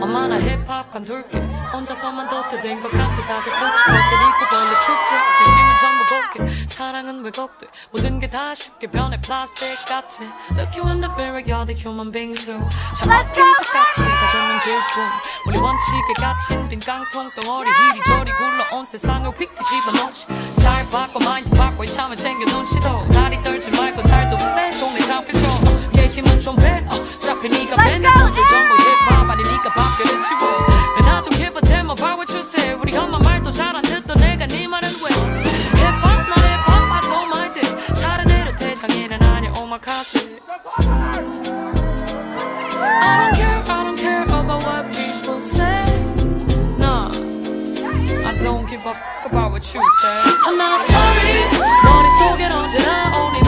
얼마나 힙합 감둘게. 혼자서만 도태된 것 같아 다들 꽃이 꽃들 입고 벌레 축제. 진심은 전부 곱게 사랑은 왜곡돼? 모든 게 다 쉽게 변해. 플라스틱 같아 Look you in the mirror you're the human being too. 차갑은 똑같이 가졌는 질뿐 우리 원칙에 갇힌 빈 깡통 덩어리 이리저리 굴러온 세상을 휙 뒤집어놓지. 살 바꿔 마인드 바꿔 이참에 챙겨 눈치도 다리 give a fuck about what you say I'm not sorry 머릿속엔 언제나 only